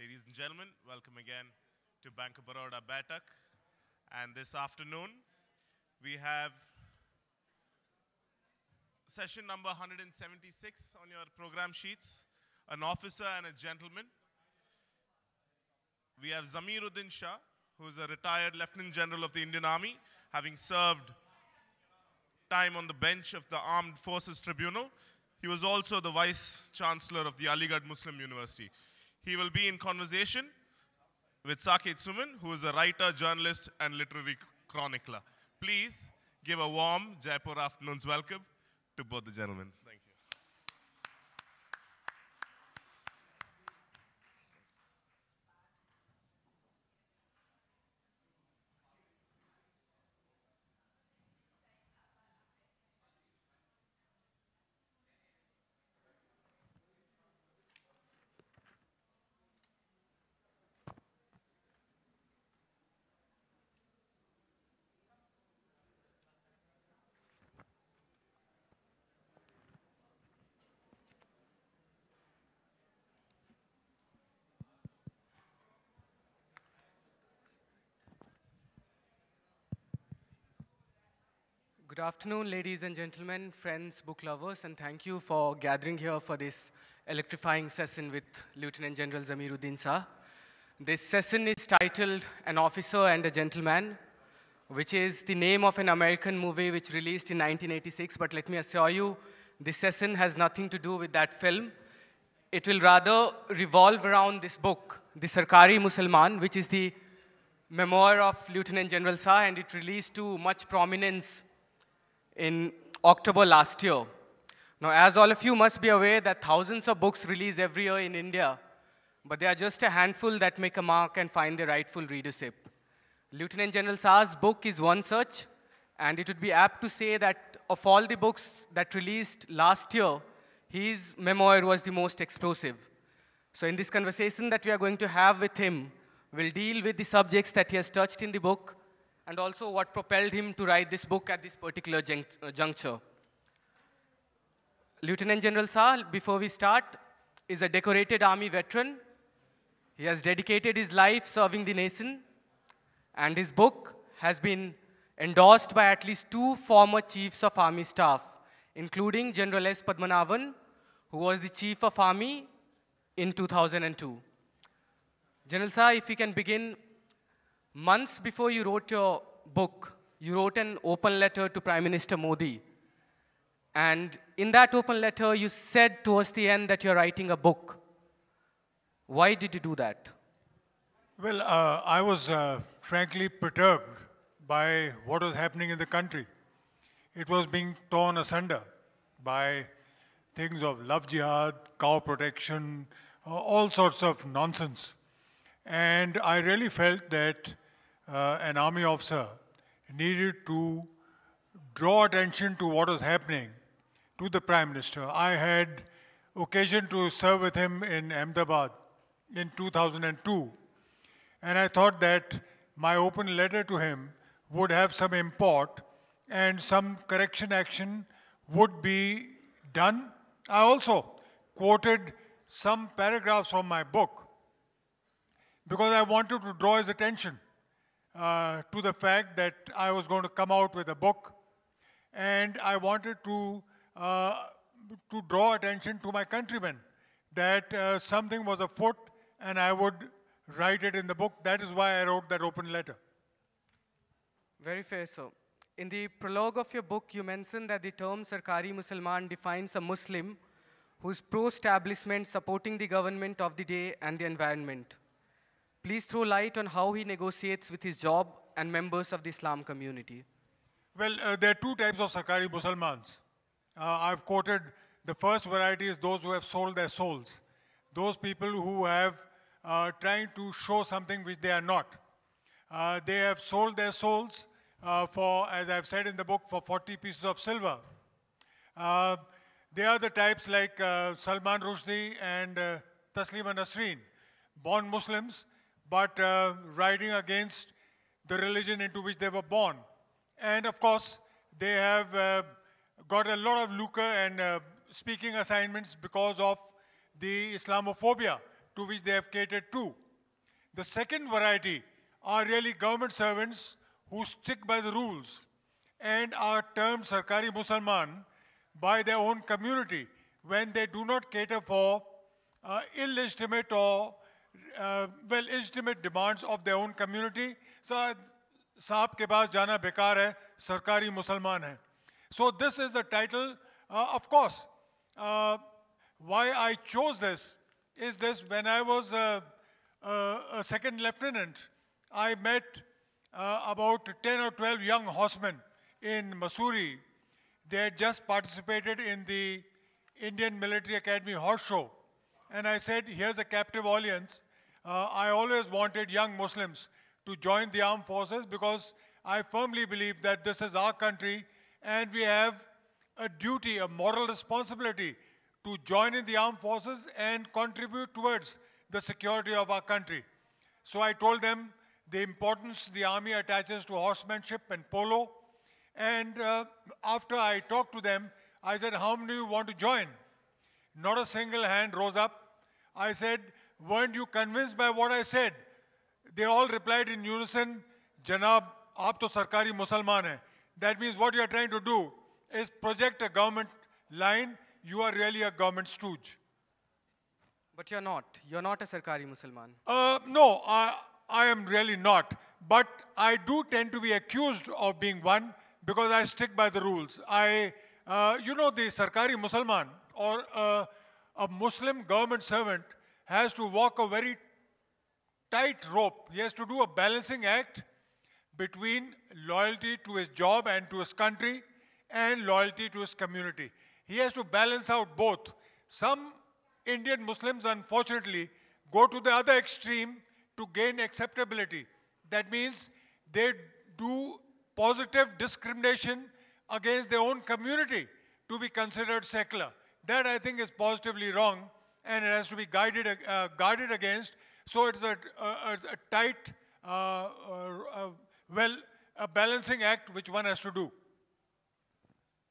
Ladies and gentlemen, welcome again to Bank of Baroda Baithak. And this afternoon, we have session number 176 on your program sheets, an officer and a gentleman. We have Zameer Uddin Shah, who is a retired Lieutenant General of the Indian Army, having served time on the bench of the Armed Forces Tribunal. He was also the Vice Chancellor of the Aligarh Muslim University. He will be in conversation with Saket Suman, who is a writer, journalist, and literary chronicler. Please give a warm Jaipur afternoon's welcome to both the gentlemen. Thank you. Good afternoon, ladies and gentlemen, friends, book lovers, and thank you for gathering here for this electrifying session with Lieutenant General Zameer Uddin Shah. This session is titled An Officer and a Gentleman, which is the name of an American movie which released in 1986. But let me assure you, this session has nothing to do with that film. It will rather revolve around this book, The Sarkari Mussalman, which is the memoir of Lieutenant General Shah, and it released to much prominence in October last year. Now, as all of you must be aware that thousands of books release every year in India, but there are just a handful that make a mark and find their rightful readership. Lieutenant General Shah's book is one such, and it would be apt to say that of all the books that released last year, his memoir was the most explosive. So in this conversation that we are going to have with him, we'll deal with the subjects that he has touched in the book, and also what propelled him to write this book at this particular uh, juncture. Lieutenant General Shah, before we start, is a decorated army veteran. He has dedicated his life serving the nation, and his book has been endorsed by at least two former chiefs of army staff, including General S. Padmanabhan, who was the chief of army in 2002. General Shah, if we can begin, months before you wrote your book, you wrote an open letter to Prime Minister Modi. And in that open letter, you said towards the end that you're writing a book. Why did you do that? Well, uh, I was uh, frankly perturbed by what was happening in the country. It was being torn asunder by things of love jihad, cow protection, all sorts of nonsense. And I really felt that uh, an army officer needed to draw attention to what was happening to the Prime Minister. I had occasion to serve with him in Ahmedabad in 2002. And I thought that my open letter to him would have some import and some correction action would be done. I also quoted some paragraphs from my book because I wanted to draw his attention uh, to the fact that I was going to come out with a book and I wanted to, uh, to draw attention to my countrymen that uh, something was afoot and I would write it in the book. That is why I wrote that open letter. Very fair, sir. In the prologue of your book, you mentioned that the term Sarkari Mussalman defines a Muslim who's pro-establishment supporting the government of the day and the environment. Please throw light on how he negotiates with his job and members of the Islam community. Well, uh, there are two types of Sarkari Mussalmans. Uh, I've quoted the first variety is those who have sold their souls. Those people who have uh, trying to show something which they are not. Uh, they have sold their souls uh, for, as I've said in the book, for 40 pieces of silver. Uh, they are the types like uh, Salman Rushdie and Taslima Nasreen, born Muslims, but uh, writing against the religion into which they were born. And of course, they have uh, got a lot of lucre and uh, speaking assignments because of the Islamophobia to which they have catered to. The second variety are really government servants who stick by the rules and are termed Sarkari Mussalman by their own community when they do not cater for uh, illegitimate or uh, well legitimate demands of their own community. So sahab ke पास जाना बेकार है सरकारी so this is the title the title of course why I chose this is this when I was uh, uh, a, second lieutenant, I met uh, about 10 or 12 young horsemen in Mussoorie. They had just participated in the Indian Military Academy Horse Show and I said here's a captive audience uh, I always wanted young Muslims to join the armed forces because I firmly believe that this is our country and we have a duty, a moral responsibility to join in the armed forces and contribute towards the security of our country. So I told them the importance the army attaches to horsemanship and polo. And uh, after I talked to them, I said, how many you want to join? Not a single hand rose up. I said, weren't you convinced by what I said? They all replied in unison, Janab, aap to sarkari Mussalman hai. That means what you are trying to do is project a government line. You are really a government stooge. But you're not. You're not a Sarkari Mussalman. Uh, no, I, I am really not. But I do tend to be accused of being one because I stick by the rules. I, uh, you know, the Sarkari Mussalman or uh, a Muslim government servant has to walk a very tight rope. He has to do a balancing act between loyalty to his job and to his country and loyalty to his community. He has to balance out both. Some Indian Muslims, unfortunately, go to the other extreme to gain acceptability. That means they do positive discrimination against their own community to be considered secular. That I think is positively wrong and it has to be guided, uh, guarded against so it's a, a, a tight, uh, uh, well, a balancing act which one has to do.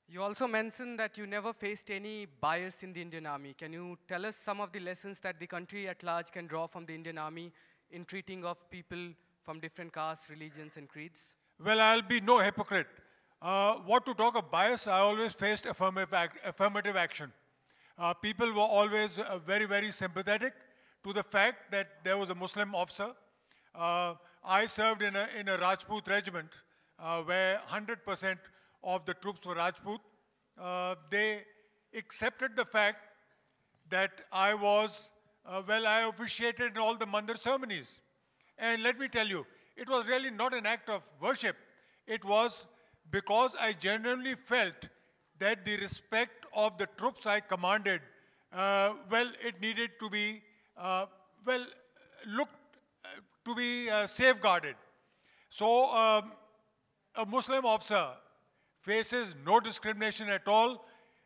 You also mentioned that you never faced any bias in the Indian Army. Can you tell us some of the lessons that the country at large can draw from the Indian Army in treating of people from different castes, religions, and creeds? Well, I'll be no hypocrite. Uh, what to talk of bias, I always faced affirmative, act, affirmative action. Uh, people were always uh, very, very sympathetic to the fact that there was a Muslim officer. Uh, I served in a, in a Rajput regiment uh, where 100% of the troops were Rajput. Uh, they accepted the fact that I was, uh, well, I officiated in all the mandir ceremonies. And let me tell you, it was really not an act of worship. It was because I genuinely felt that the respect of the troops I commanded, uh, well, it needed to be uh, well, looked uh, to be uh, safeguarded. So um, a Muslim officer faces no discrimination at all.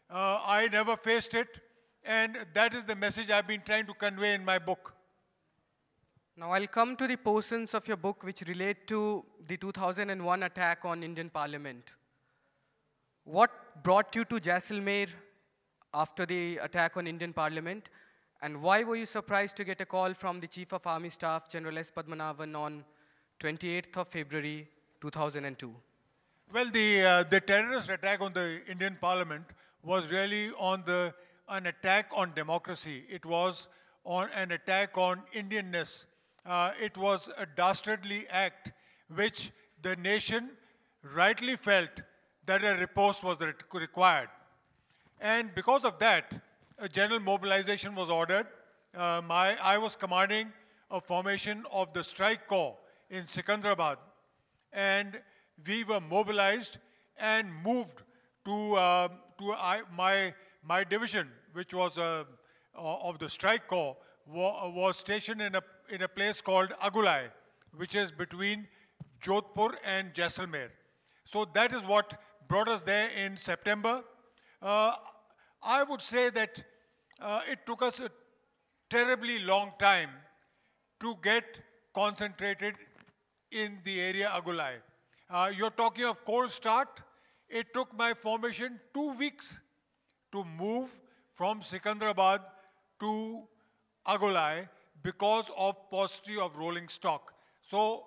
Uh, I never faced it. And that is the message I've been trying to convey in my book. Now I'll come to the portions of your book which relate to the 2001 attack on Indian Parliament. What brought you to Jaisalmer after the attack on Indian Parliament? And why were you surprised to get a call from the Chief of Army Staff, General S. Padmanabhan, on 28th of February 2002? Well, the, uh, the terrorist attack on the Indian Parliament was really on the, an attack on democracy. It was on an attack on Indianness. Uh, it was a dastardly act which the nation rightly felt that a riposte was required. And because of that, a general mobilization was ordered. Uh, my, I was commanding a formation of the strike corps in Secunderabad. And we were mobilized and moved to, uh, to I, my, my division, which was uh, of the strike corps, was stationed in a, in a place called Agulai, which is between Jodhpur and Jaisalmer. So that is what brought us there in September. Uh, I would say that uh, it took us a terribly long time to get concentrated in the area Agulai. Uh, you're talking of cold start. It took my formation two weeks to move from Sikandrabad to Agulai because of paucity of rolling stock. So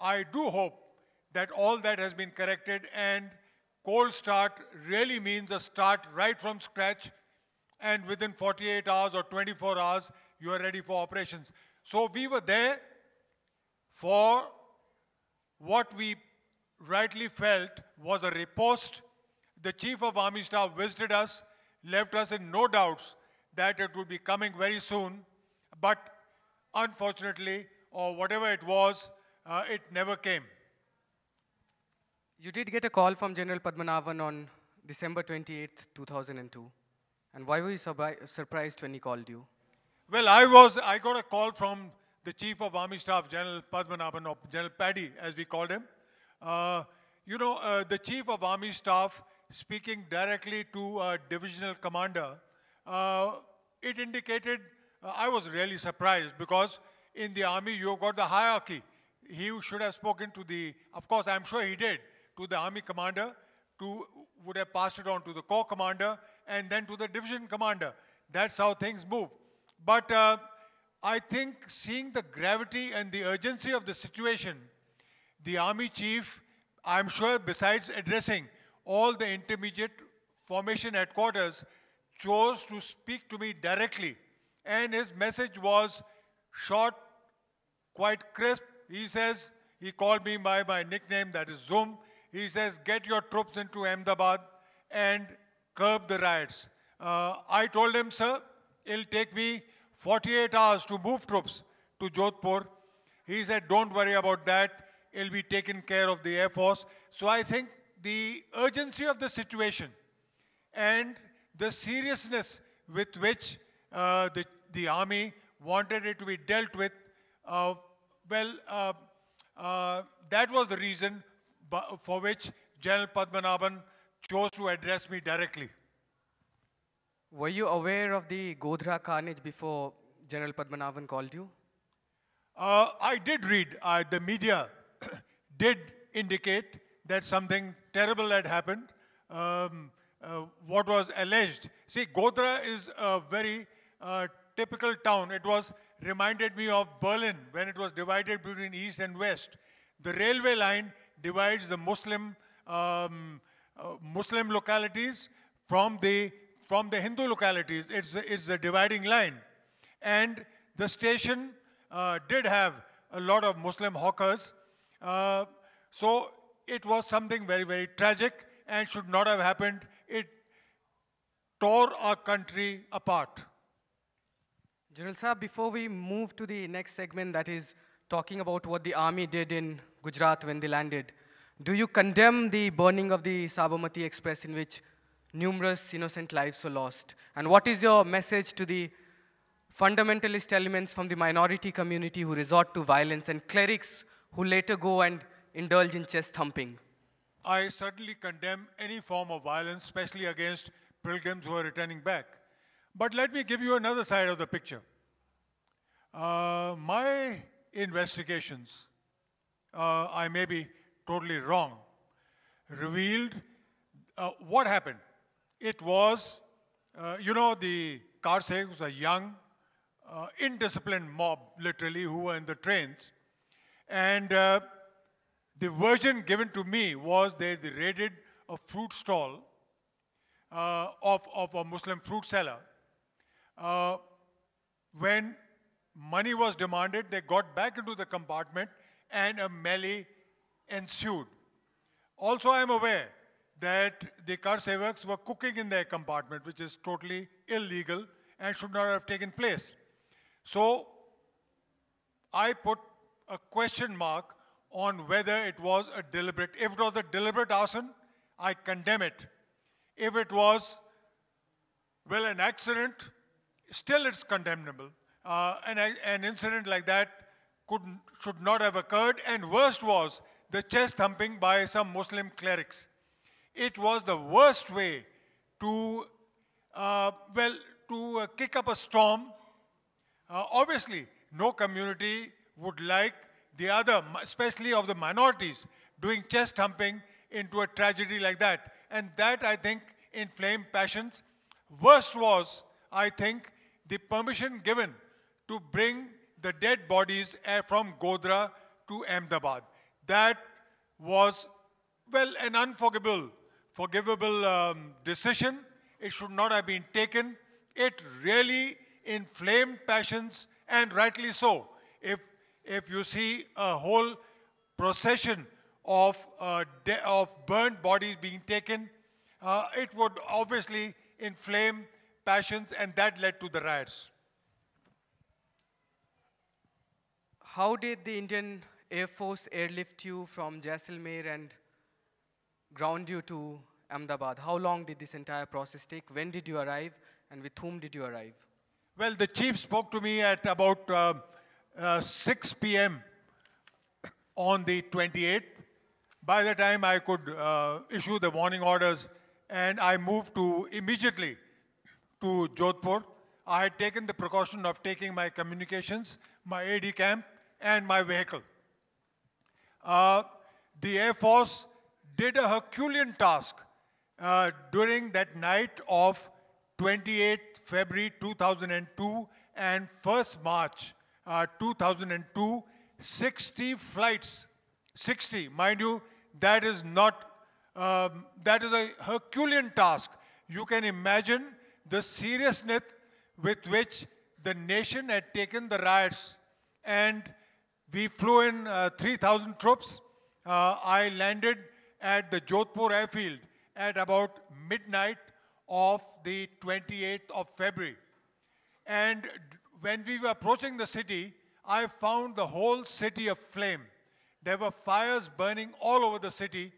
I do hope that all that has been corrected and cold start really means a start right from scratch and within 48 hours or 24 hours you are ready for operations. So we were there for what we rightly felt was a riposte. The Chief of Army Staff visited us, left us in no doubts that it would be coming very soon, but unfortunately, or whatever it was, uh, it never came. You did get a call from General Padmanabhan on December 28, 2002. And why were you surprised when he called you? Well, I was, I got a call from the Chief of Army Staff, General Padmanabhan, or General Paddy, as we called him. Uh, you know, uh, the Chief of Army Staff speaking directly to a divisional commander, uh, it indicated, uh, I was really surprised because in the army you've got the hierarchy. He should have spoken to the, of course, I'm sure he did, to the army commander, to, would have passed it on to the corps commander, and then to the division commander. That's how things move. But uh, I think seeing the gravity and the urgency of the situation, the army chief, I'm sure besides addressing all the intermediate formation headquarters, chose to speak to me directly. And his message was short, quite crisp. He says, he called me by my nickname, that is Zoom. He says, get your troops into Ahmedabad and curb the riots. Uh, I told him, sir, it'll take me 48 hours to move troops to Jodhpur. He said, don't worry about that. It'll be taken care of the Air Force. So I think the urgency of the situation and the seriousness with which uh, the, the army wanted it to be dealt with, uh, well, uh, uh that was the reason for which General Padmanabhan chose to address me directly. Were you aware of the Godhra carnage before General Padmanabhan called you? Uh, I did read. Uh, the media did indicate that something terrible had happened. Um, uh, what was alleged. See, Godhra is a very uh, typical town. It was reminded me of Berlin when it was divided between east and west. The railway line divides the Muslim um, uh, Muslim localities from the from the Hindu localities. It's it's the dividing line, and the station uh, did have a lot of Muslim hawkers. Uh, so it was something very very tragic and should not have happened. It tore our country apart. General Saab, before we move to the next segment, that is talking about what the army did in Gujarat when they landed, do you condemn the burning of the Sabarmati Express in which numerous innocent lives were lost? And what is your message to the fundamentalist elements from the minority community who resort to violence and clerics who later go and indulge in chest thumping? I certainly condemn any form of violence, especially against pilgrims who are returning back. But let me give you another side of the picture. Uh, my investigations, uh, I may be totally wrong, revealed uh, what happened. It was, uh, you know, the Kharsais was a young, uh, indisciplined mob, literally, who were in the trains. And uh, the version given to me was they, they raided a fruit stall uh, of, of a Muslim fruit seller. When money was demanded, they got back into the compartment and a melee ensued. Also, I am aware that the kar sevaks were cooking in their compartment, which is totally illegal and should not have taken place. So, I put a question mark on whether it was a deliberate. If it was a deliberate arson, I condemn it. If it was, well, an accident, still it's condemnable. Uh, an, an incident like that could, should not have occurred. And worst was the chest thumping by some Muslim clerics. It was the worst way to, uh, well, to uh, kick up a storm. Uh, obviously, no community would like the other, especially of the minorities, doing chest thumping into a tragedy like that. And that, I think, inflamed passions. Worst was, I think, the permission given to bring the dead bodies uh, from Godhra to Ahmedabad. That was, well, an unforgivable, forgivable um, decision. It should not have been taken. It really inflamed passions, and rightly so. If, if you see a whole procession of, uh, of burnt bodies being taken, uh, it would obviously inflame passions, and that led to the riots. How did the Indian Air Force airlift you from Jaisalmer and ground you to Ahmedabad? How long did this entire process take? When did you arrive? And with whom did you arrive? Well, the chief spoke to me at about uh, uh, 6 p.m. on the 28th. By the time I could uh, issue the warning orders, and I moved to immediately to Jodhpur. I had taken the precaution of taking my communications, my aide-de-camp, and my vehicle. Uh, the Air Force did a Herculean task uh, during that night of 28 February 2002 and 1st March uh, 2002. 60 flights, 60, mind you, that is not, um, that is a Herculean task. You can imagine the seriousness with which the nation had taken the riots and we flew in uh, 3,000 troops. Uh, I landed at the Jodhpur airfield at about midnight of the 28th of February. And when we were approaching the city, I found the whole city aflame. There were fires burning all over the city.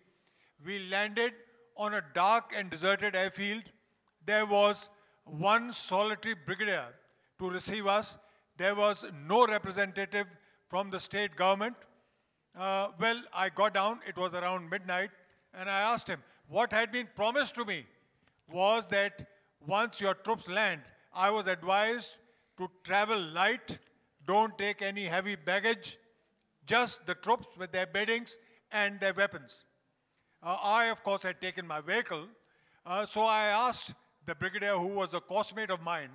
We landed on a dark and deserted airfield. There was one solitary brigadier to receive us. There was no representative from the state government. Uh, well, I got down, it was around midnight, and I asked him, What had been promised to me was that once your troops land, I was advised to travel light, don't take any heavy baggage, just the troops with their beddings and their weapons. Uh, I, of course, had taken my vehicle, uh, so I asked the brigadier, who was a coursemate of mine,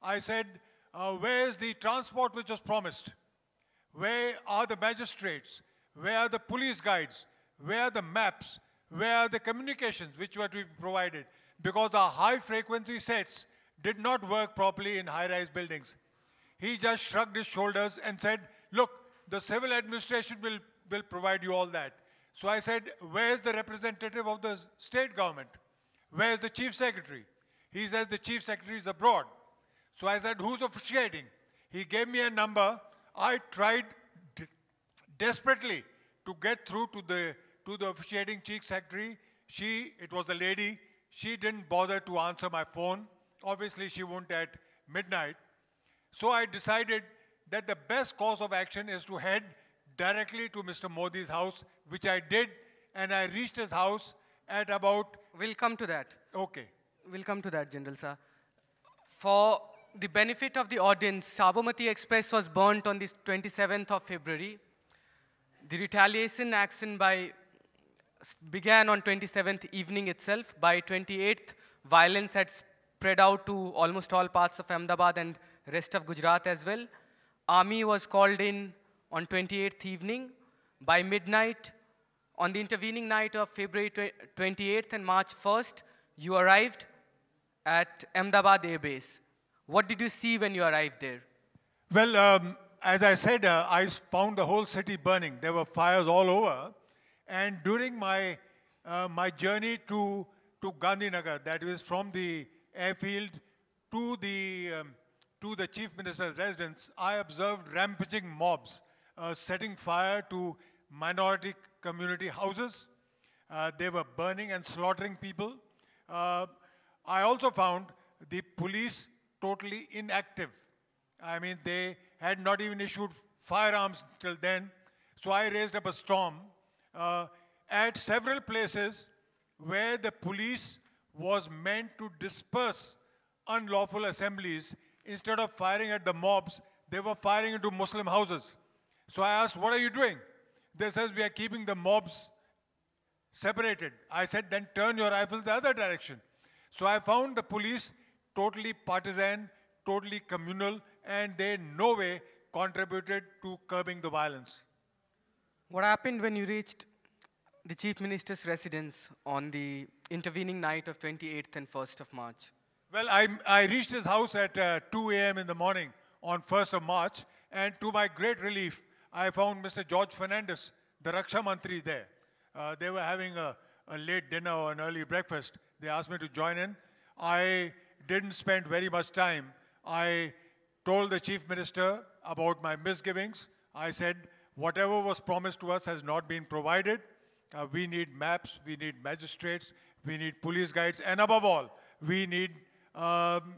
I said, uh, Where's the transport which was promised? Where are the magistrates? Where are the police guides? Where are the maps? Where are the communications which were to be provided? Because our high frequency sets did not work properly in high rise buildings. He just shrugged his shoulders and said, Look, the civil administration will, will provide you all that. So I said, Where's the representative of the state government? Where's the chief secretary? He says the chief secretary is abroad. So I said, Who's officiating? He gave me a number. I tried desperately to get through to the, to the officiating chief secretary. She, it was a lady, she didn't bother to answer my phone. Obviously, she won't at midnight. So I decided that the best course of action is to head directly to Mr. Modi's house, which I did, and I reached his house at about, We'll come to that. okay, We'll come to that, General Sir. For the benefit of the audience, Sabarmati Express was burnt on the 27th of February. The retaliation action by began on 27th evening itself. By 28th, violence had spread out to almost all parts of Ahmedabad and rest of Gujarat as well. Army was called in on 28th evening. By midnight, on the intervening night of February 28th and March 1st, you arrived at Ahmedabad Air Base. What did you see when you arrived there? Well, um, as I said, uh, I found the whole city burning. There were fires all over. And during my, uh, my journey to, to Gandhinagar, that is from the airfield to the, um, to the chief minister's residence, I observed rampaging mobs uh, setting fire to minority community houses. Uh, they were burning and slaughtering people. Uh, I also found the police totally inactive. I mean, they had not even issued firearms till then. So I raised up a storm uh, at several places where the police was meant to disperse unlawful assemblies. Instead of firing at the mobs, they were firing into Muslim houses. So I asked, What are you doing? They says, We are keeping the mobs separated. I said, then turn your rifles the other direction. So I found the police totally partisan, totally communal, and they in no way contributed to curbing the violence. What happened when you reached the Chief Minister's residence on the intervening night of 28th and 1st of March? Well, I, I reached his house at uh, 2 a.m. in the morning on 1st of March, and to my great relief, I found Mr. George Fernandes, the Raksha Mantri, there. Uh, they were having a, a late dinner or an early breakfast. They asked me to join in. I didn't spend very much time. I told the chief minister about my misgivings. I said, whatever was promised to us has not been provided. Uh, we need maps, we need magistrates, we need police guides, and above all, we need um,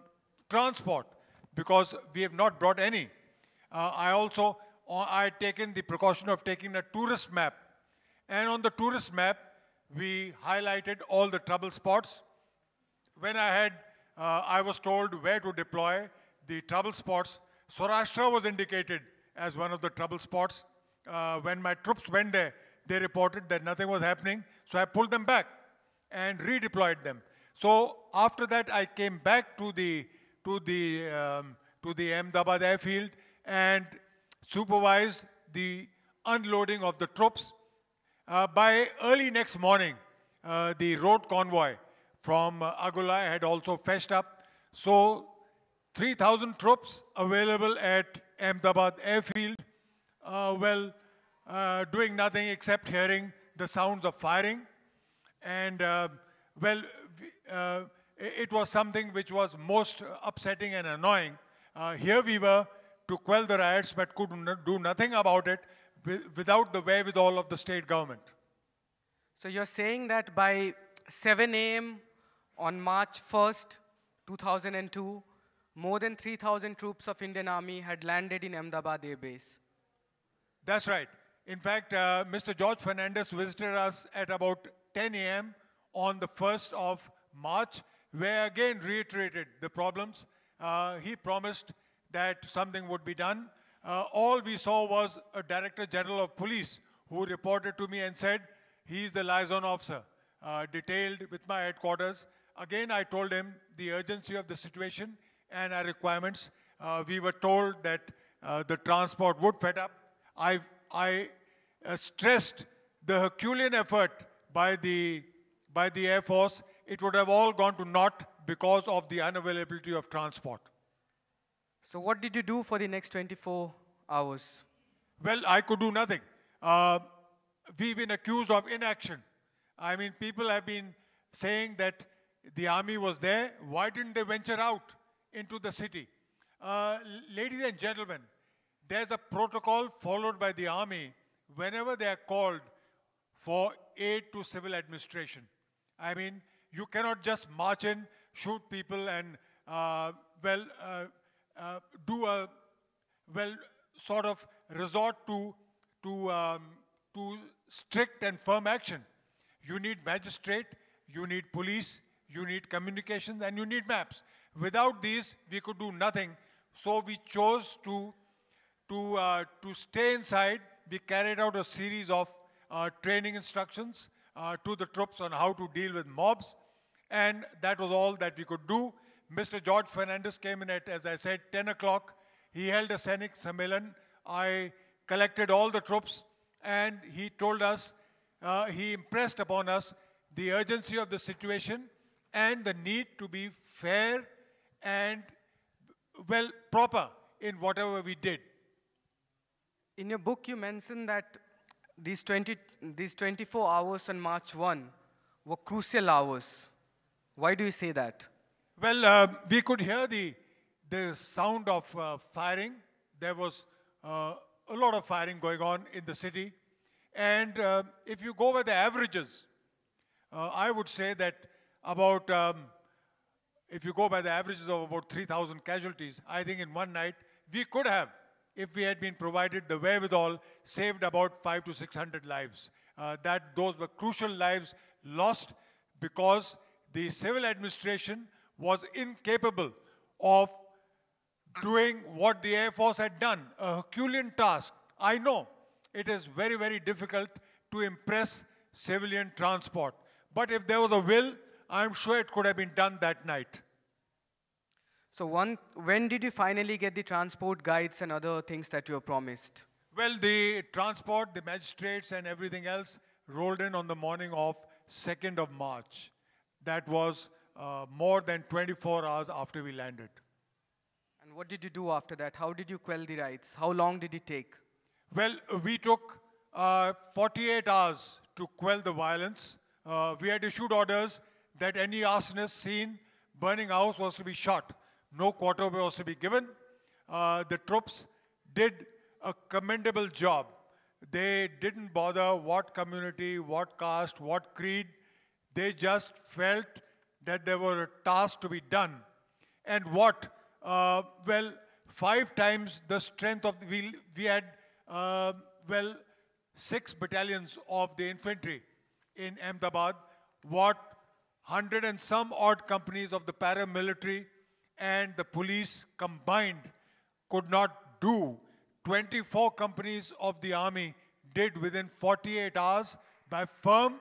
transport because we have not brought any. Uh, I also, uh, I had taken the precaution of taking a tourist map. And on the tourist map, we highlighted all the trouble spots. When I had, uh, I was told where to deploy the trouble spots. Saurashtra was indicated as one of the trouble spots. Uh, when my troops went there, they reported that nothing was happening. So I pulled them back and redeployed them. So after that, I came back to the to the um, to the Ahmedabad airfield and supervised the unloading of the troops. Uh, by early next morning, uh, the road convoy from uh, Agulai had also fetched up. So 3,000 troops available at Ahmedabad airfield. Uh, well, uh, doing nothing except hearing the sounds of firing. And uh, well, uh, it was something which was most upsetting and annoying. Uh, here we were to quell the riots, but could do nothing about it without the wherewithal of the state government. So you're saying that by 7 a.m. on March 1st, 2002, more than 3,000 troops of Indian Army had landed in Ahmedabad Air Base. That's right. In fact, uh, Mr. George Fernandes visited us at about 10 a.m. on the 1st of March, where again reiterated the problems. Uh, he promised that something would be done. Uh, all we saw was a Director General of Police who reported to me and said, he's the liaison officer, uh, detailed with my headquarters. Again, I told him the urgency of the situation and our requirements. Uh, we were told that uh, the transport would fed up. I, I uh, stressed the Herculean effort by the, by the Air Force. It would have all gone to naught because of the unavailability of transport. So what did you do for the next 24 hours? Well, I could do nothing. Uh, we've been accused of inaction. I mean, people have been saying that the army was there. Why didn't they venture out? into the city. Uh, ladies and gentlemen, there's a protocol followed by the army whenever they are called for aid to civil administration. I mean, you cannot just march in, shoot people, and, uh, well, uh, uh do a, well, sort of resort to, to, um, to strict and firm action. You need magistrate, you need police, you need communications, and you need maps. Without these, we could do nothing. So we chose to, to, uh, to stay inside. We carried out a series of uh, training instructions uh, to the troops on how to deal with mobs. And that was all that we could do. Mr. George Fernandes came in at, as I said, 10 o'clock. He held a Sainik Sammelan. I collected all the troops and he told us, uh, he impressed upon us the urgency of the situation and the need to be fair and well proper in whatever we did. In your book, you mentioned that these, 20, these 24 hours on March 1 were crucial hours. Why do you say that? Well, uh, we could hear the, the sound of uh, firing. There was uh, a lot of firing going on in the city. And uh, if you go by the averages, uh, I would say that about um, if you go by the averages of about 3,000 casualties, I think in one night we could have, if we had been provided the wherewithal, saved about five to 600 lives. Uh, that those were crucial lives lost because the civil administration was incapable of doing what the Air Force had done, a Herculean task. I know it is very, very difficult to impress civilian transport. But if there was a will, I'm sure it could have been done that night. So one, when did you finally get the transport guides and other things that you were promised? Well, the transport, the magistrates, and everything else rolled in on the morning of 2nd of March. That was uh, more than 24 hours after we landed. And what did you do after that? How did you quell the riots? How long did it take? Well, we took uh, 48 hours to quell the violence. Uh, we had issued orders that any arsonist seen burning house was to be shot. No quarter was to be given. Uh, the troops did a commendable job. They didn't bother what community, what caste, what creed. They just felt that there were a task to be done. And what? Uh, well, five times the strength of the, we, we had, uh, well, six battalions of the infantry in Ahmedabad. What hundred and some odd companies of the paramilitary and the police combined could not do. 24 companies of the army did within 48 hours by firm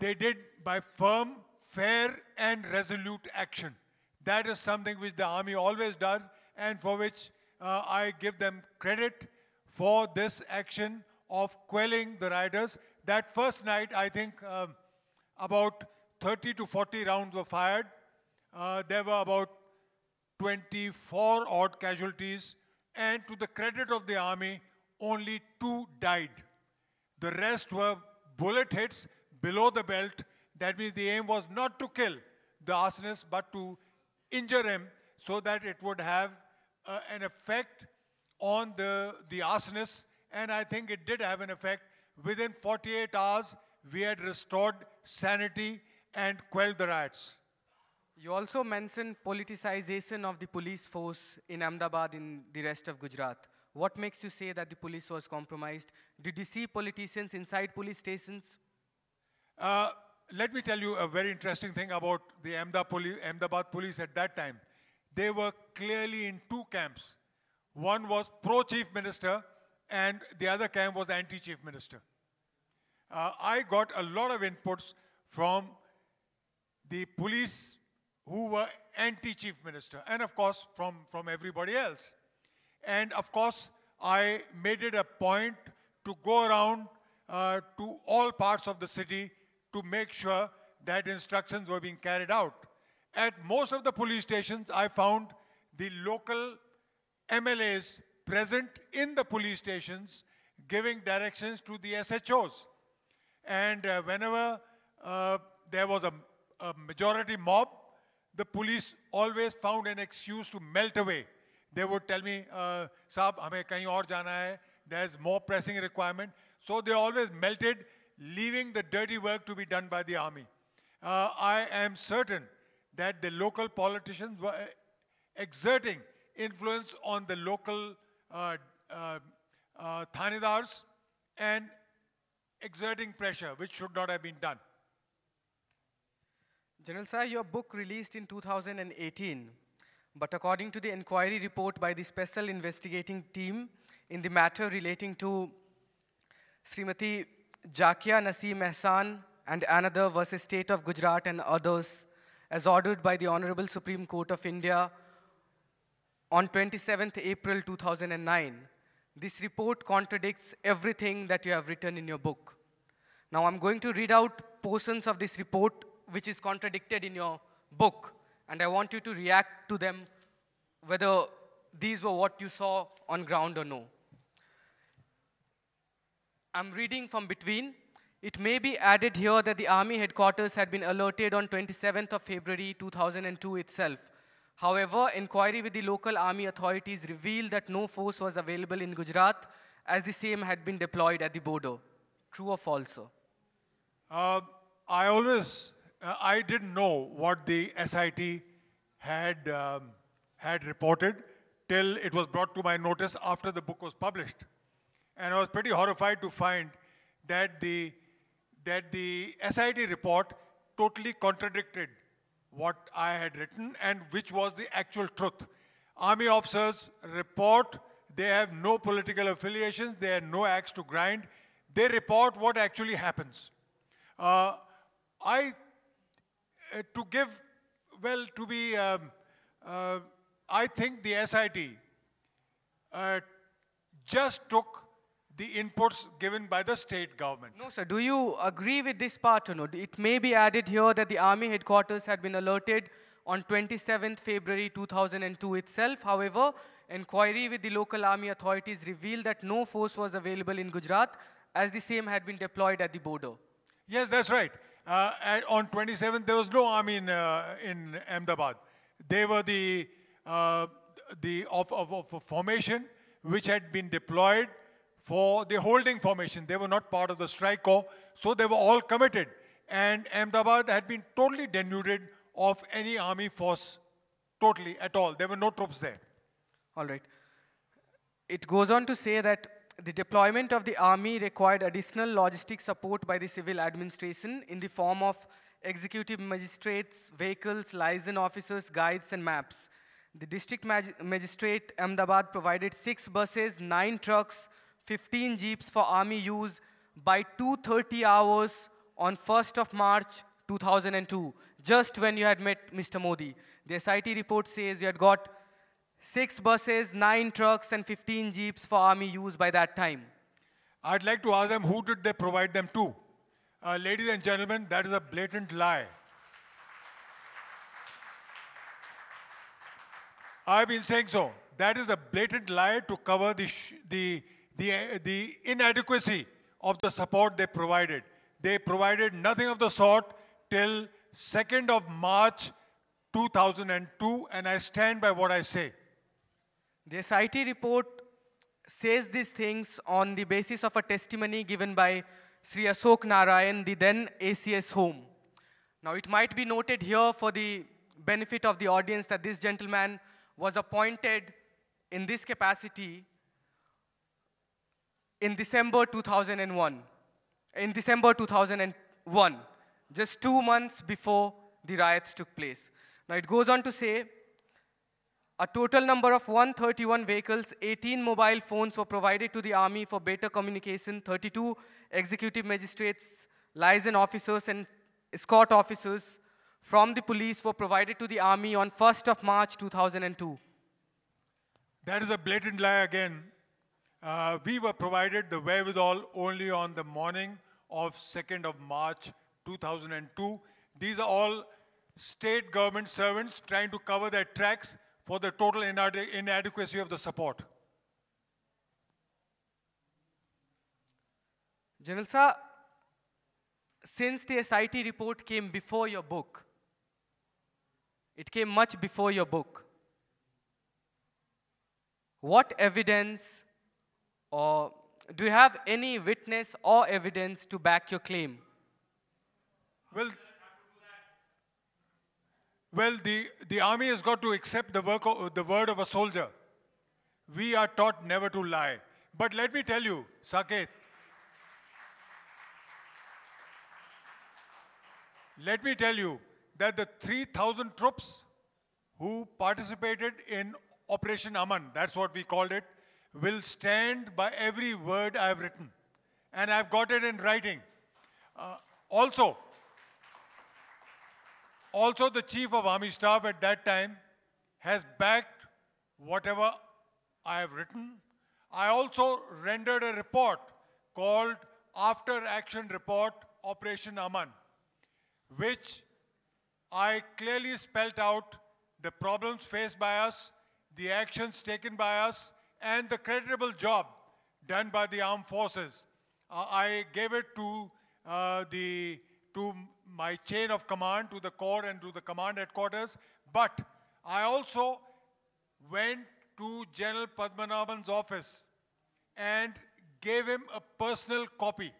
they did by firm, fair, and resolute action. That is something which the army always does, and for which uh, I give them credit for this action of quelling the riders. That first night, I think um, about 30 to 40 rounds were fired. Uh, there were about 24 odd casualties, and to the credit of the army, only two died. The rest were bullet hits below the belt. That means the aim was not to kill the arsonist, but to injure him so that it would have uh, an effect on the, the arsonist. And I think it did have an effect. Within 48 hours, we had restored sanity and quelled the riots. You also mentioned politicization of the police force in Ahmedabad in the rest of Gujarat. What makes you say that the police was compromised? Did you see politicians inside police stations? Uh, let me tell you a very interesting thing about the Ahmedabad police at that time. They were clearly in two camps. One was pro-chief minister and the other camp was anti-chief minister. Uh, I got a lot of inputs from the police who were anti-chief minister, and of course from, from everybody else. And of course, I made it a point to go around uh, to all parts of the city to make sure that instructions were being carried out. At most of the police stations, I found the local MLAs present in the police stations giving directions to the SHOs. And uh, whenever uh, there was a, a majority mob, the police always found an excuse to melt away. They would tell me, uh, Saab, hame kahin aur jana hai, there's more pressing requirement. So they always melted, leaving the dirty work to be done by the army. Uh, I am certain that the local politicians were uh, exerting influence on the local Uh, uh, uh, thanedars and exerting pressure, which should not have been done. General Sai, your book released in 2018, but according to the inquiry report by the Special Investigating Team in the matter relating to Srimati Jakia Naseem Ehsan and another versus State of Gujarat and others, as ordered by the Honorable Supreme Court of India on 27th April 2009, this report contradicts everything that you have written in your book. Now I'm going to read out portions of this report which is contradicted in your book. And I want you to react to them whether these were what you saw on ground or no. I'm reading from between. It may be added here that the army headquarters had been alerted on 27th of February 2002 itself. However, inquiry with the local army authorities revealed that no force was available in Gujarat as the same had been deployed at the border. True or false, sir? Uh, I always uh, I didn't know what the SIT had, um, had reported till it was brought to my notice after the book was published. And I was pretty horrified to find that the, that the SIT report totally contradicted what I had written and which was the actual truth. Army officers report they have no political affiliations, they have no axe to grind. They report what actually happens. Uh, I uh, to give, well, to be, um, uh, I think the SIT uh, just took the inputs given by the state government. No, sir. Do you agree with this part or no? It may be added here that the army headquarters had been alerted on 27th February 2002 itself. However, inquiry with the local army authorities revealed that no force was available in Gujarat as the same had been deployed at the border. Yes, that's right. Uh, on 27th, there was no army in, uh, in Ahmedabad. They were the, uh, the of, of, of a formation which had been deployed for the holding formation. They were not part of the strike corps, so they were all committed. And Ahmedabad had been totally denuded of any army force, totally at all. There were no troops there. All right. It goes on to say that the deployment of the army required additional logistic support by the civil administration in the form of executive magistrates, vehicles, liaison officers, guides, and maps. The district mag magistrate Ahmedabad provided six buses, nine trucks, 15 jeeps for army use by 2.30 hours on 1st of March 2002, just when you had met Mr. Modi. The SIT report says you had got six buses, nine trucks, and 15 jeeps for army use by that time. I'd like to ask them who did they provide them to? Uh, ladies and gentlemen, that is a blatant lie. I've been saying so. That is a blatant lie to cover the, the, the, the inadequacy of the support they provided. They provided nothing of the sort till 2nd of March 2002, and I stand by what I say. The SIT report says these things on the basis of a testimony given by Sri Ashok Narayan, the then ACS Home. Now, it might be noted here for the benefit of the audience that this gentleman was appointed in this capacity in December 2001. In December 2001, just two months before the riots took place. Now, it goes on to say a total number of 131 vehicles, 18 mobile phones were provided to the army for better communication, 32 executive magistrates, liaison officers and escort officers from the police were provided to the army on 1st of March 2002. That is a blatant lie again. Uh, we were provided the wherewithal only on the morning of 2nd of March 2002. These are all state government servants trying to cover their tracks for the total inadequacy of the support. General Sir, since the SIT report came before your book, it came much before your book. What evidence or do you have any witness or evidence to back your claim? Well, well, the, the army has got to accept the, work of, the word of a soldier. We are taught never to lie. But let me tell you, Saket, let me tell you that the 3,000 troops who participated in Operation Aman, that's what we called it, will stand by every word I've written. And I've got it in writing. Uh, also, also, the chief of army staff at that time has backed whatever I have written. I also rendered a report called After Action Report Operation Aman, which I clearly spelt out the problems faced by us, the actions taken by us, and the creditable job done by the armed forces. Uh, I gave it to uh, the to my chain of command, to the corps and to the command headquarters. But I also went to General Padmanabhan's office and gave him a personal copy.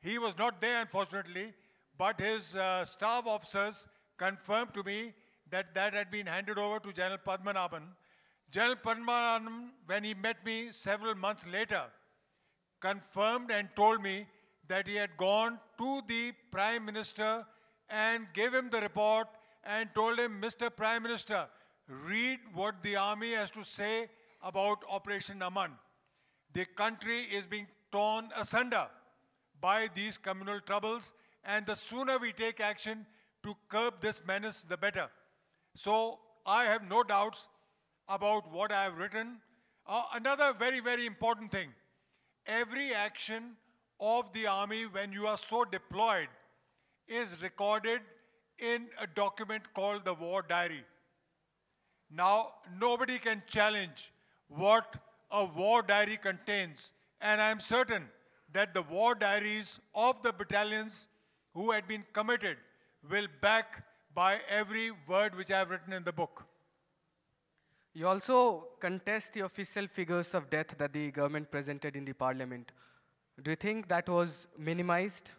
He was not there, unfortunately, but his uh, staff officers confirmed to me that that had been handed over to General Padmanabhan. General Padmanabhan, when he met me several months later, confirmed and told me that he had gone to the Prime Minister and gave him the report and told him, Mr. Prime Minister, read what the army has to say about Operation Aman. The country is being torn asunder by these communal troubles, and the sooner we take action to curb this menace, the better. So I have no doubts about what I have written. Uh, another very, very important thing every action of the army when you are so deployed is recorded in a document called the war diary. Now, nobody can challenge what a war diary contains, and I'm certain that the war diaries of the battalions who had been committed will back by every word which I have written in the book. You also contest the official figures of death that the government presented in the parliament. Do you think that was minimized?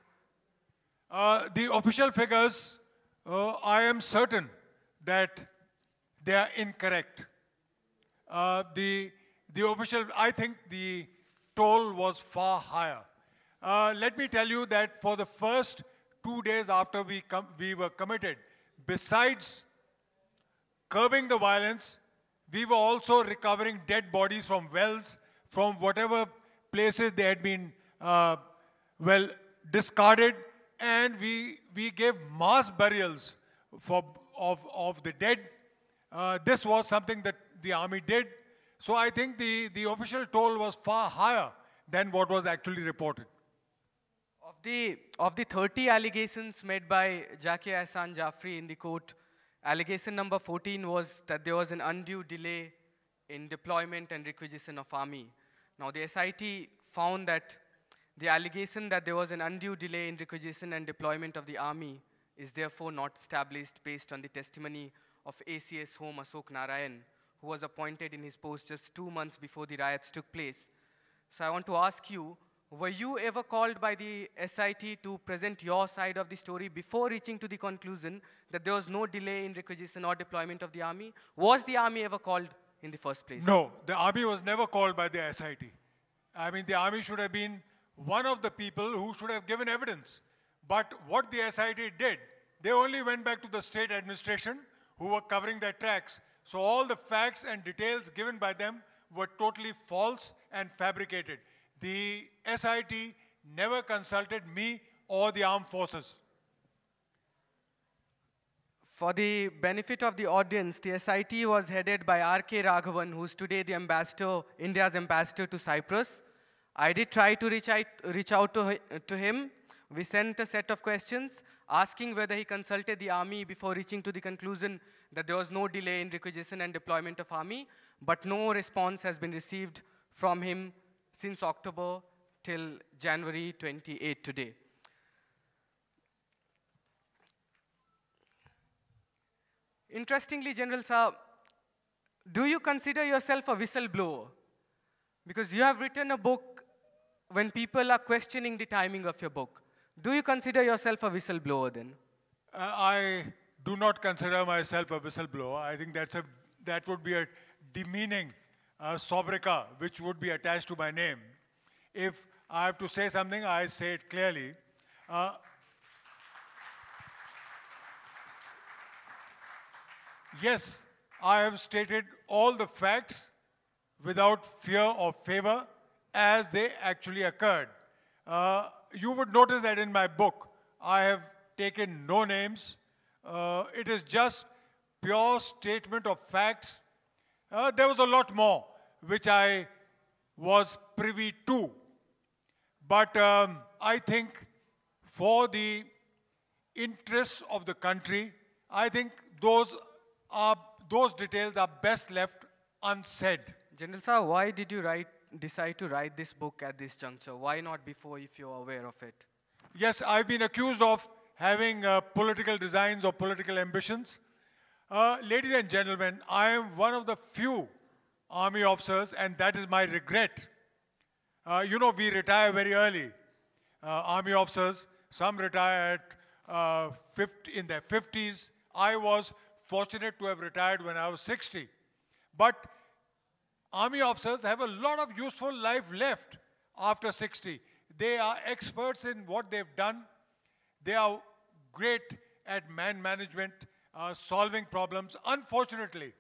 Uh, the official figures, uh, I am certain that they are incorrect. Uh, the, the official, I think the toll was far higher. Uh, let me tell you that for the first two days after we, we were committed, besides curbing the violence, we were also recovering dead bodies from wells, from whatever places they had been, uh, well, discarded, and we, we gave mass burials for, of, of the dead. Uh, this was something that the army did. So I think the, the official toll was far higher than what was actually reported. Of the, of the 30 allegations made by Zakia Ehsan Jafri in the court, allegation number 14 was that there was an undue delay in deployment and requisition of army. Now the SIT found that the allegation that there was an undue delay in requisition and deployment of the army is therefore not established based on the testimony of ACS Home Ashok Narayan, who was appointed in his post just two months before the riots took place. So I want to ask you, were you ever called by the SIT to present your side of the story before reaching to the conclusion that there was no delay in requisition or deployment of the army? Was the army ever called in the first place? No, the army was never called by the SIT. I mean, the army should have been one of the people who should have given evidence. But what the SIT did, they only went back to the state administration who were covering their tracks. So all the facts and details given by them were totally false and fabricated. The SIT never consulted me or the armed forces. For the benefit of the audience, the SIT was headed by R.K. Raghavan, who's today the ambassador, India's ambassador to Cyprus. I did try to reach out, reach out to, to him. We sent a set of questions asking whether he consulted the army before reaching to the conclusion that there was no delay in requisition and deployment of army, but no response has been received from him since October till January 28 today. Interestingly, General Saab, do you consider yourself a whistleblower? Because you have written a book when people are questioning the timing of your book. Do you consider yourself a whistleblower then? Uh, I do not consider myself a whistleblower. I think that's a, that would be a demeaning uh, sobriquet which would be attached to my name. If I have to say something, I say it clearly. Uh, yes, I have stated all the facts without fear or favor as they actually occurred. Uh, you would notice that in my book, I have taken no names. Uh, it is just pure statement of facts. Uh, there was a lot more which I was privy to. But um, I think for the interests of the country, I think those, are, those details are best left unsaid. General Sir, why did you write decide to write this book at this juncture? Why not before if you're aware of it? Yes, I've been accused of having uh, political designs or political ambitions. Uh, ladies and gentlemen, I am one of the few army officers, and that is my regret. Uh, you know, we retire very early. Uh, army officers, some retire at, uh, 50, in their 50s. I was fortunate to have retired when I was 60. But Army officers have a lot of useful life left after 60. They are experts in what they've done. They are great at man management, uh, solving problems. Unfortunately,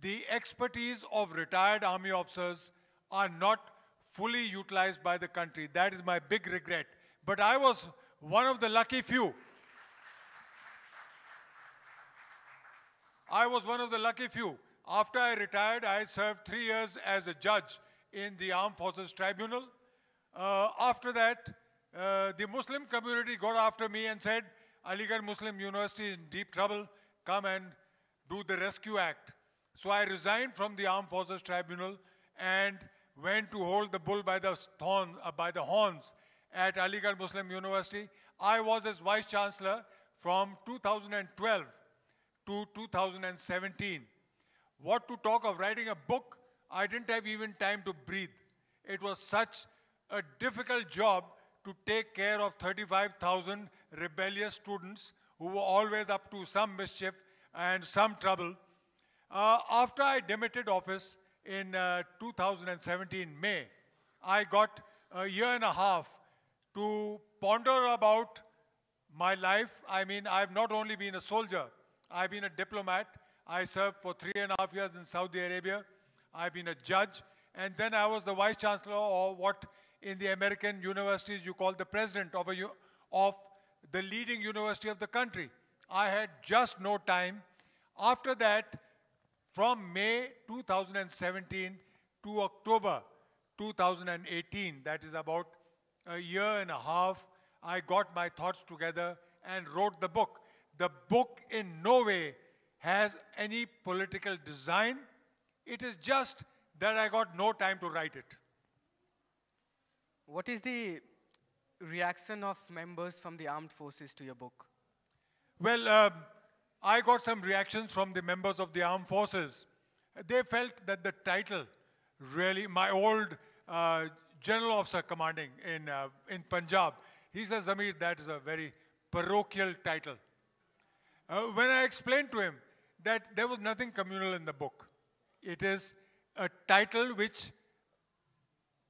the expertise of retired army officers are not fully utilized by the country. That is my big regret. But I was one of the lucky few. I was one of the lucky few. After I retired, I served three years as a judge in the Armed Forces Tribunal. Uh, after that, uh, the Muslim community got after me and said, Aligarh Muslim University is in deep trouble. Come and do the Rescue Act. So I resigned from the Armed Forces Tribunal and went to hold the bull by the, thorn, uh, by the horns at Aligarh Muslim University. I was as Vice Chancellor from 2012 to 2017. What to talk of writing a book, I didn't have even time to breathe. It was such a difficult job to take care of 35,000 rebellious students who were always up to some mischief and some trouble. Uh, after I demitted office in uh, 2017 May, I got a year and a half to ponder about my life. I mean, I've not only been a soldier, I've been a diplomat. I served for three and a half years in Saudi Arabia. I've been a judge. And then I was the vice chancellor or what in the American universities you call the president of, a, of the leading university of the country. I had just no time. After that, from May 2017 to October 2018, that is about a year and a half, I got my thoughts together and wrote the book. The book in no way has any political design. It is just that I got no time to write it. What is the reaction of members from the armed forces to your book? Well, um, I got some reactions from the members of the armed forces. They felt that the title really, my old uh, general officer commanding in, uh, in Punjab, he says, Zameer, that is a very parochial title. Uh, when I explained to him that there was nothing communal in the book, it is a title which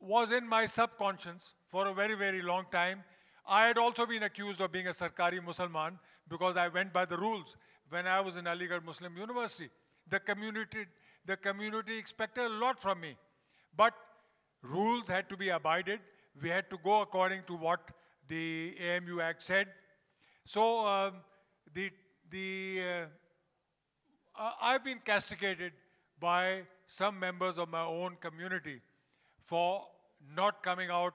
was in my subconscious for a very, very long time. I had also been accused of being a Sarkari Mussalman because I went by the rules when I was in Aligarh Muslim University. The community, the community expected a lot from me. But rules had to be abided. We had to go according to what the AMU Act said. So um, the, the, uh, uh, I've been castigated by some members of my own community for not coming out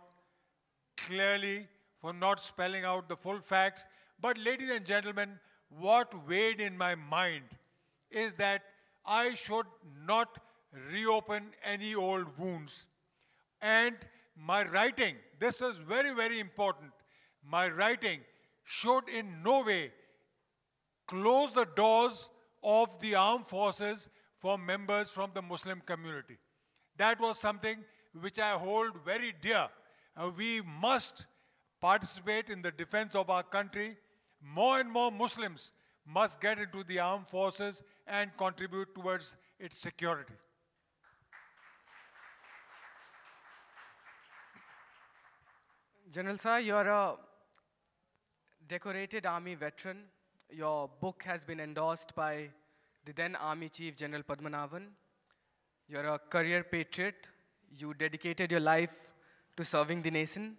clearly, for not spelling out the full facts. But ladies and gentlemen, what weighed in my mind is that I should not reopen any old wounds. And my writing, this is very, very important, my writing should in no way close the doors of the armed forces for members from the Muslim community. That was something which I hold very dear. Uh, we must participate in the defense of our country. More and more Muslims must get into the armed forces and contribute towards its security. General Sir, you're a decorated army veteran. Your book has been endorsed by the then Army Chief General Padmanabhan. You're a career patriot. You dedicated your life to serving the nation.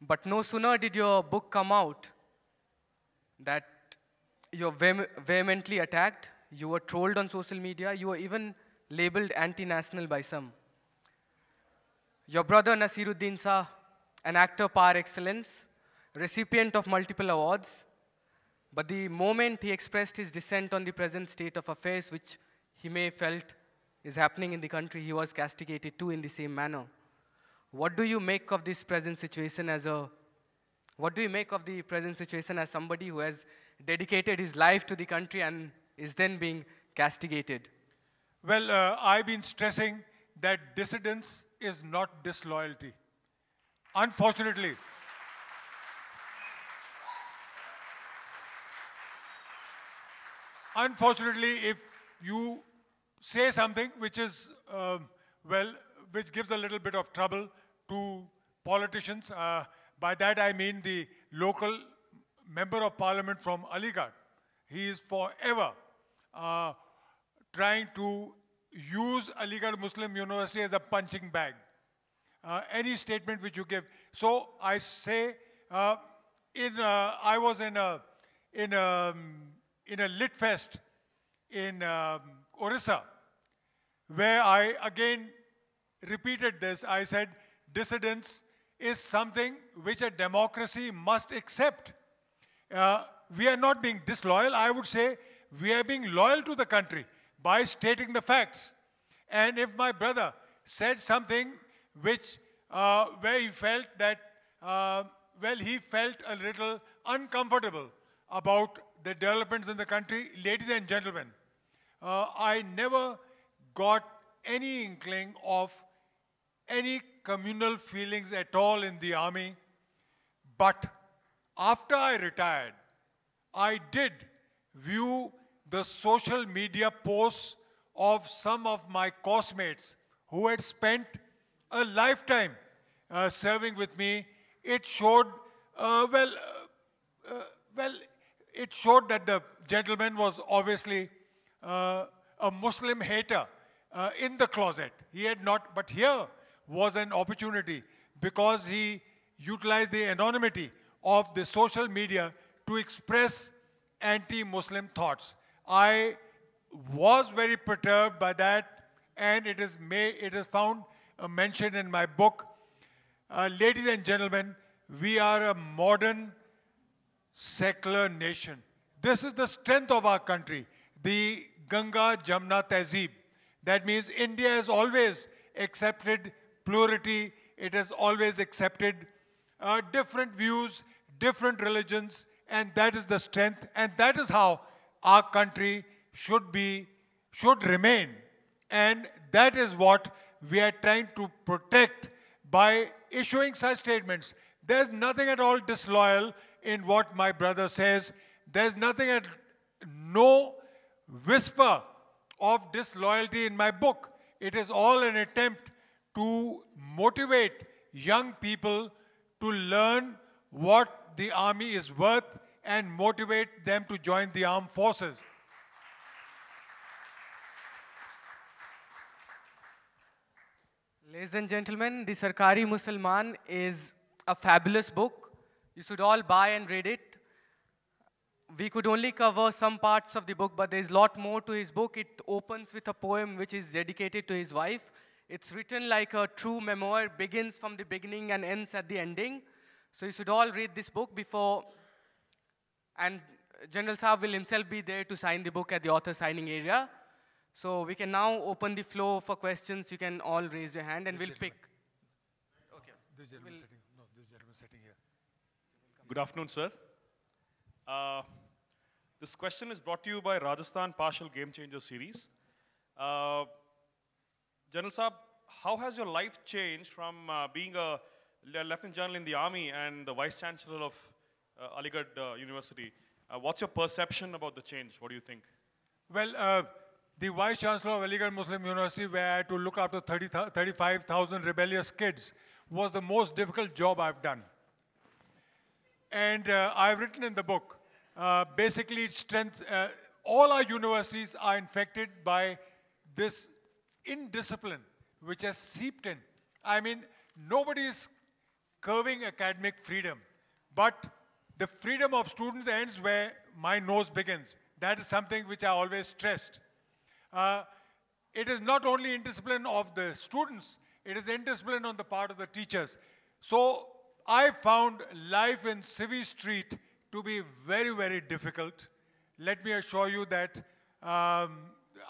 But no sooner did your book come out that you're vehemently attacked, you were trolled on social media, you were even labeled anti-national by some. Your brother Naseeruddin Shah an actor par excellence, recipient of multiple awards. But the moment he expressed his dissent on the present state of affairs, which he may felt is happening in the country, he was castigated too in the same manner. What do you make of this present situation as a, what do you make of the present situation as somebody who has dedicated his life to the country and is then being castigated? Well, uh, I've been stressing that dissidence is not disloyalty. Unfortunately, unfortunately, if you say something which is, uh, well, which gives a little bit of trouble to politicians, uh, by that I mean the local member of parliament from Aligarh. He is forever uh, trying to use Aligarh Muslim University as a punching bag uh, any statement which you give. So I say, uh, in, uh, I was in a, in a, um, in a lit fest in um, Orissa, where I again repeated this. I said, dissidence is something which a democracy must accept. Uh, we are not being disloyal. I would say we are being loyal to the country by stating the facts. And if my brother said something which, uh, where he felt that, uh, well, he felt a little uncomfortable about the developments in the country, ladies and gentlemen, uh, I never got any inkling of any communal feelings at all in the army. But after I retired, I did view the social media posts of some of my course-mates who had spent a lifetime uh, serving with me. It showed, uh, well, uh, uh well, it showed that the gentleman was obviously uh, a Muslim hater uh, in the closet. He had not, but here was an opportunity because he utilized the anonymity of the social media to express anti-Muslim thoughts. I was very perturbed by that and it is, may, it is found uh, mentioned in my book. Uh, ladies and gentlemen, we are a modern secular nation. This is the strength of our country, the Ganga Jamna Tehzeeb. That means India has always accepted plurality, it has always accepted uh, different views, different religions, and that is the strength, and that is how our country should be, should remain. And that is what we are trying to protect by issuing such statements. There's nothing at all disloyal in what my brother says. There's nothing at no whisper of disloyalty in my book. It is all an attempt to motivate young people to learn what the army is worth and motivate them to join the armed forces. Ladies and gentlemen, The Sarkari Mussalman is a fabulous book. You should all buy and read it. We could only cover some parts of the book, but there's a lot more to his book. It opens with a poem which is dedicated to his wife. It's written like a true memoir, begins from the beginning and ends at the ending. So you should all read this book before, and General Saab will himself be there to sign the book at the author signing area. So we can now open the floor for questions. You can all raise your hand and we'll pick. Okay. This gentleman we'll sitting, no, this gentleman sitting here. Good afternoon, sir. Uh, this question is brought to you by Rajasthan Patrika Game Changer series. Uh, General Saab, how has your life changed from uh, being a lieutenant general in the army and the vice chancellor of uh, Aligarh uh, University? Uh, what's your perception about the change? What do you think? Well, uh, the vice chancellor of Aligarh Muslim University, where I had to look after 30, 35,000 rebellious kids, was the most difficult job I've done. And uh, I've written in the book, basically strength, all our universities are infected by this indiscipline which has seeped in. I mean, nobody is curbing academic freedom, but the freedom of students ends where my nose begins. That is something which I always stressed. Uh, it is not only indiscipline of the students, it is indiscipline on the part of the teachers. So I found life in Civvy Street to be very, very difficult. Let me assure you that um,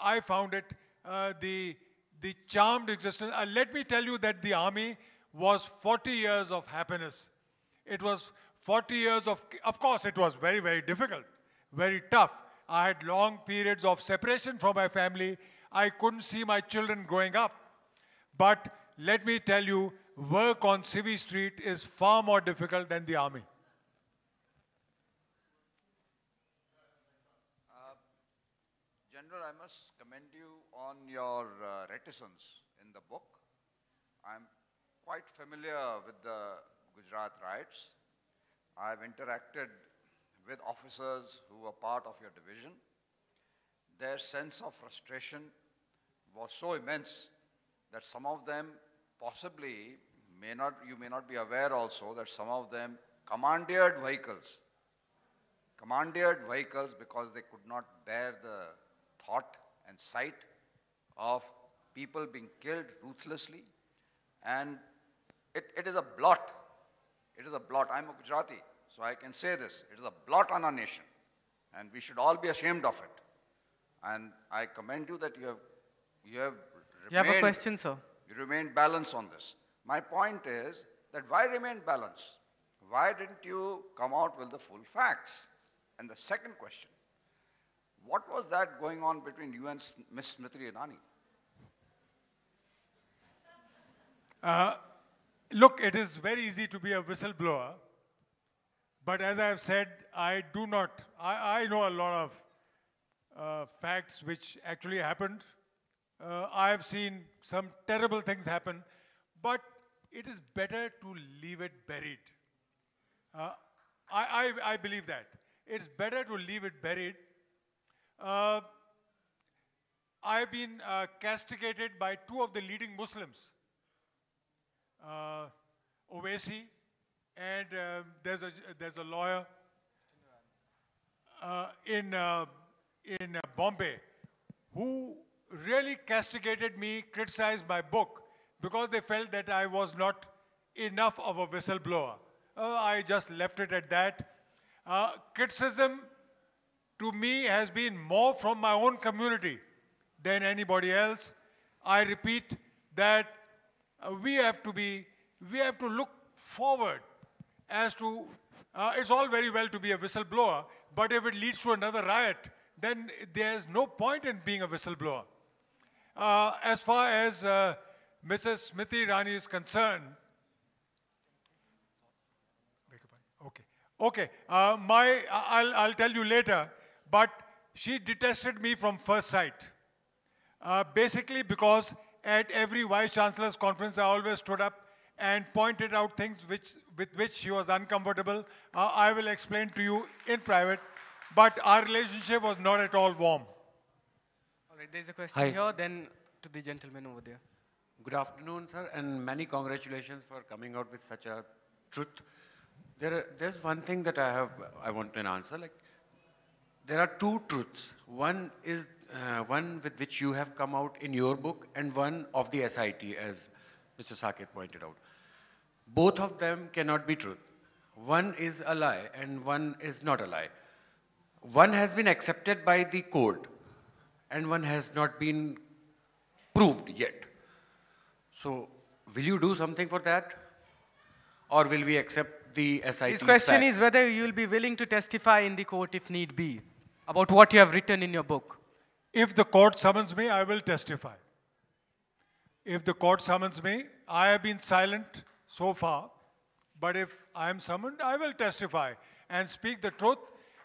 I found it uh, the, the charmed existence. Uh, let me tell you that the army was 40 years of happiness. It was 40 years of, of course, it was very, very difficult, very tough. I had long periods of separation from my family. I couldn't see my children growing up. But let me tell you, work on Civvy Street is far more difficult than the army. Uh, General, I must on your uh, reticence in the book. I'm quite familiar with the Gujarat riots. I've interacted with officers who were part of your division. Their sense of frustration was so immense that some of them possibly may not, you may not be aware also that some of them commandeered vehicles, commandeered vehicles because they could not bear the thought and sight of people being killed ruthlessly. And it, it is a blot. It is a blot. I'm a Gujarati, so I can say this. It is a blot on our nation. And we should all be ashamed of it. And I commend you that you have, you have You have a question, sir? you remained balanced on this. My point is that why remain balanced? Why didn't you come out with the full facts? And the second question, what was that going on between you and Ms. Smriti Irani? Look, it is very easy to be a whistleblower, but as I have said, I do not, I, I know a lot of uh, facts which actually happened. Uh, I have seen some terrible things happen, but it is better to leave it buried. Uh, I, I, I believe that. It's better to leave it buried. Uh, I've been uh, castigated by two of the leading Muslims uh, and uh, there's a there's a lawyer uh, in uh, in uh, Bombay who really castigated me, criticized my book because they felt that I was not enough of a whistleblower. I just left it at that. Criticism to me has been more from my own community than anybody else. I repeat that uh, we have to be, we have to look forward as to, uh, it's all very well to be a whistleblower, but if it leads to another riot, then there's no point in being a whistleblower. Uh, as far as uh, Mrs. Smriti Irani is concerned? Okay. Okay. Uh, my, I'll, I'll tell you later, but she detested me from first sight. Uh, basically because at every vice chancellor's conference, I always stood up and pointed out things which, with which she was uncomfortable. Uh, I will explain to you in private, but our relationship was not at all warm. All right, there's a question Hi. here, then to the gentleman over there. Good afternoon, sir, and many congratulations for coming out with such a truth. There, there's one thing that I have, I want an answer. Like, there are two truths. One is uh, one with which you have come out in your book, and one of the SIT, as Mr. Saket pointed out. Both of them cannot be truth. One is a lie, and one is not a lie. One has been accepted by the court, and one has not been proved yet. So, will you do something for that? Or will we accept the SIT? His question fact? is whether you will be willing to testify in the court if need be about what you have written in your book. If the court summons me, I will testify. If the court summons me, I have been silent so far, but if I am summoned, I will testify and speak the truth.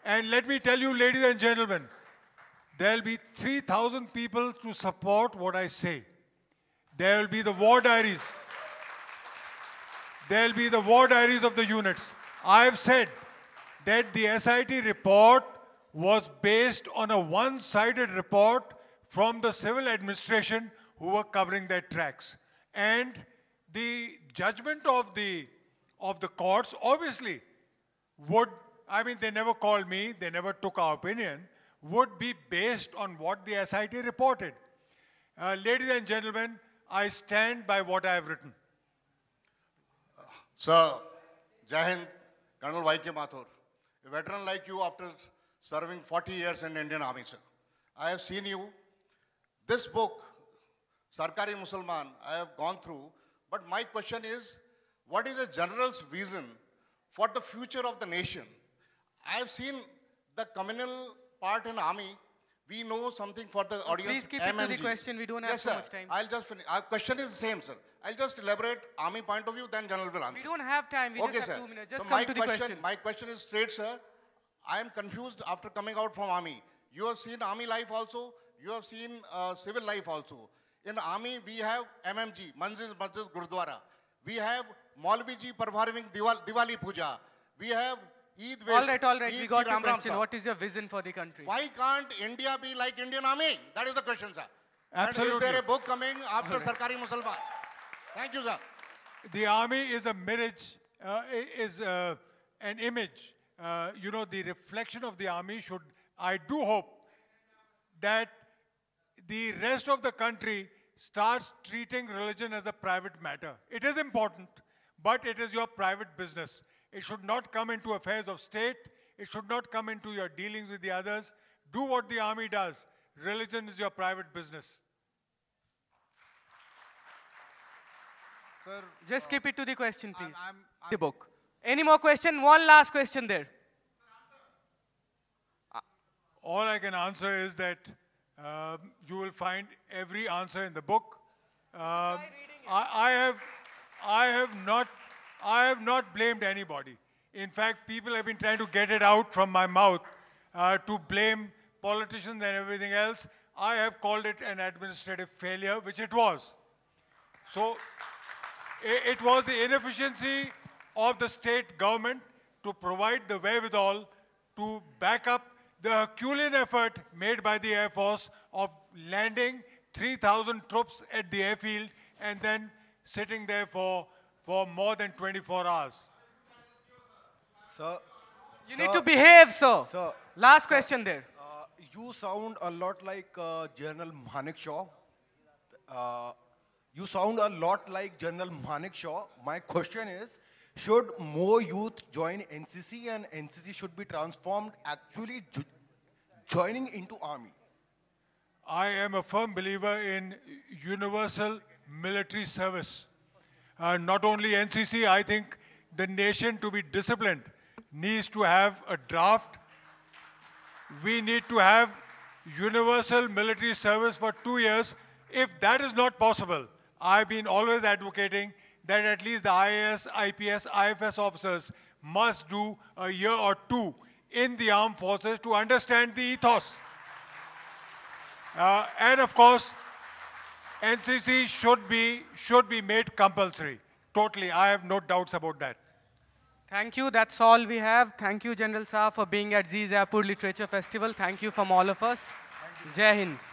And let me tell you, ladies and gentlemen, there will be 3,000 people to support what I say. There will be the war diaries. There will be the war diaries of the units. I have said that the SIT report was based on a one sided report from the civil administration who were covering their tracks. And the judgment of the, of the courts obviously would, I mean, they never called me, they never took our opinion, would be based on what the SIT reported. Uh, ladies and gentlemen, I stand by what I have written. Sir, Jai Hind, Colonel Y.K. Mathur, a veteran like you after serving 40 years in Indian Army, sir. I have seen you. This book, Sarkari Mussalman, I have gone through. But my question is, what is a general's vision for the future of the nation? I have seen the communal part in army. We know something for the audience. please keep it to the question. We don't have yes, so sir. much time. I'll just finish. Our question is the same, sir. I'll just elaborate army point of view, then general will answer. We don't have time. We okay, just sir. have two minutes. Just so come my to the question, question. My question is straight, sir. I am confused after coming out from army. You have seen army life also. You have seen uh, civil life also. In army, we have MMG, Mandir Masjid Gurdwara. We have Maulviji performing Diwali, Diwali Puja. We have Eid Vesh. all right, all right. Eid We got your Ram Ram question. Sa. What is your vision for the country? Why can't India be like Indian army? That is the question, sir. Absolutely. And is there a book coming after Sarkari Mussalman? Thank you, sir. the army is a mirage, uh, is uh, an image. Uh, you know, the reflection of the army should, I do hope that the rest of the country starts treating religion as a private matter. It is important, but it is your private business. It should not come into affairs of state. It should not come into your dealings with the others. Do what the army does. Religion is your private business. Sir, Just keep it to the question, please. I'm, I'm, the book. Any more question? One last question there. All I can answer is that um, you will find every answer in the book. Um, I, I have, I have not, I have not blamed anybody. In fact, people have been trying to get it out from my mouth uh, to blame politicians and everything else. I have called it an administrative failure, which it was. So i- it was the inefficiency of the state government to provide the wherewithal to back up the Herculean effort made by the Air Force of landing 3,000 troops at the airfield and then sitting there for, for more than 24 hours. Sir, You sir, need to behave, sir. Sir, Last question there. uh, you sound a lot like uh, General Manekshaw. Uh, you sound a lot like General Manekshaw. My question is, should more youth join NCC and NCC should be transformed actually jo- joining into army? I am a firm believer in universal military service. Uh, not only NCC, I think the nation to be disciplined needs to have a draft. We need to have universal military service for two years. If that is not possible, I've been always advocating that at least the IAS, IPS, IFS officers must do a year or two in the armed forces to understand the ethos. Uh, and of course, NCC should be, should be made compulsory. Totally, I have no doubts about that. Thank you. That's all we have. Thank you, General Saab, for being at Zee Jaipur Literature Festival. Thank you from all of us. Jai Hind.